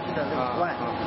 去的那个。